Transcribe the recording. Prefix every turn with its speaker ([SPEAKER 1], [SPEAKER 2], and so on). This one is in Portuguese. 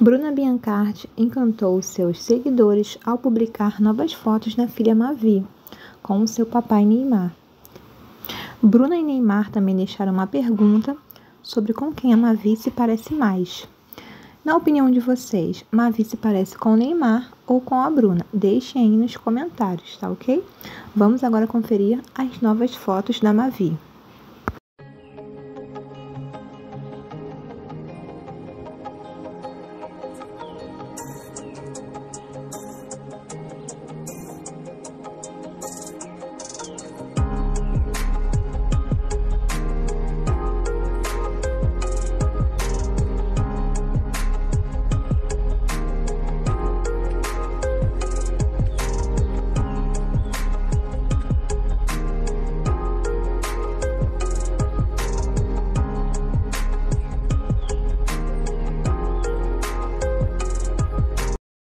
[SPEAKER 1] Bruna Biancardi encantou seus seguidores ao publicar novas fotos da filha Mavi com o seu papai Neymar. Bruna e Neymar também deixaram uma pergunta sobre com quem a Mavi se parece mais. Na opinião de vocês, Mavi se parece com o Neymar ou com a Bruna? Deixem aí nos comentários, tá ok? Vamos agora conferir as novas fotos da Mavi.